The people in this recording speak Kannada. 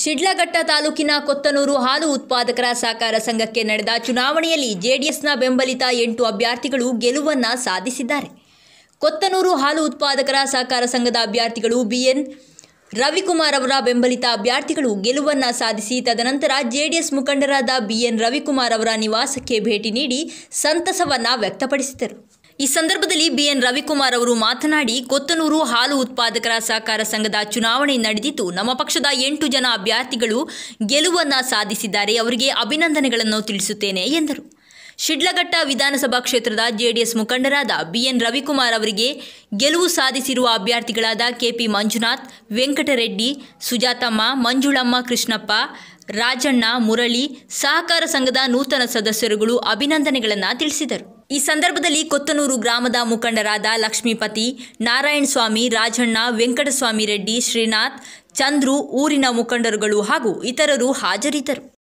ಶಿಡ್ಲಘಟ್ಟ ತಾಲೂಕಿನ ಕೊತ್ತನೂರು ಹಾಲು ಉತ್ಪಾದಕರ ಸಹಕಾರ ಸಂಘಕ್ಕೆ ನಡೆದ ಚುನಾವಣೆಯಲ್ಲಿ ಜೆಡಿಎಸ್ನ ಬೆಂಬಲಿತ ಎಂಟು ಅಭ್ಯರ್ಥಿಗಳು ಗೆಲುವನ್ನ ಸಾಧಿಸಿದ್ದಾರೆ. ಕೊತ್ತನೂರು ಹಾಲು ಉತ್ಪಾದಕರ ಸಹಕಾರ ಸಂಘದ ಅಭ್ಯರ್ಥಿಗಳು ಬಿಎನ್ ರವಿಕುಮಾರ್ ಅವರ ಬೆಂಬಲಿತ ಅಭ್ಯರ್ಥಿಗಳು ಗೆಲುವನ್ನ ಸಾಧಿಸಿ, ತದನಂತರ ಜೆಡಿಎಸ್ ಮುಖಂಡರಾದ ಬಿಎನ್ ರವಿಕುಮಾರ್ ಅವರ ನಿವಾಸಕ್ಕೆ ಭೇಟಿ ನೀಡಿ ಸಂತಸವನ್ನ ವ್ಯಕ್ತಪಡಿಸಿದರು. ಈ ಸಂದರ್ಭದಲ್ಲಿ ಬಿಎನ್ ರವಿಕುಮಾರ್ ಅವರು ಮಾತನಾಡಿ, ಕೊತ್ತನೂರು ಹಾಲು ಉತ್ಪಾದಕರ ಸಹಕಾರ ಸಂಘದ ಚುನಾವಣೆ ನಡೆದಿದ್ದು, ನಮ್ಮ ಪಕ್ಷದ ಎಂಟು ಜನ ಅಭ್ಯರ್ಥಿಗಳು ಗೆಲುವನ್ನು ಸಾಧಿಸಿದ್ದಾರೆ. ಅವರಿಗೆ ಅಭಿನಂದನೆಗಳನ್ನು ತಿಳಿಸುತ್ತೇನೆ ಎಂದರು. ಶಿಡ್ಲಘಟ್ಟ ವಿಧಾನಸಭಾ ಕ್ಷೇತ್ರದ ಜೆಡಿಎಸ್ ಮುಖಂಡರಾದ ಬಿಎನ್ ರವಿಕುಮಾರ್ ಅವರಿಗೆ ಗೆಲುವು ಸಾಧಿಸಿರುವ ಅಭ್ಯರ್ಥಿಗಳಾದ ಕೆಪಿ ಮಂಜುನಾಥ್, ವೆಂಕಟರೆಡ್ಡಿ, ಸುಜಾತಮ್ಮ, ಮಂಜುಳಮ್ಮ ಕೃಷ್ಣಪ್ಪ, ರಾಜಣ್ಣ, ಮುರಳಿ, ಸಹಕಾರ ಸಂಘದ ನೂತನ ಸದಸ್ಯರುಗಳು ಅಭಿನಂದನೆಗಳನ್ನು ತಿಳಿಸಿದರು. ಈ ಸಂದರ್ಭದಲ್ಲಿ ಕೊತ್ತನೂರು ಗ್ರಾಮದ ಮುಖಂಡರಾದ ಲಕ್ಷ್ಮೀಪತಿ ನಾರಾಯಣ ಸ್ವಾಮಿ ರಾಜಣ್ಣ, ವೆಂಕಟಸ್ವಾಮಿ ರೆಡ್ಡಿ, ಶ್ರೀನಾಥ್, ಚಂದ್ರು, ಊರಿನ ಮುಖಂಡರುಗಳು ಹಾಗೂ ಇತರರು ಹಾಜರಿದ್ದರು.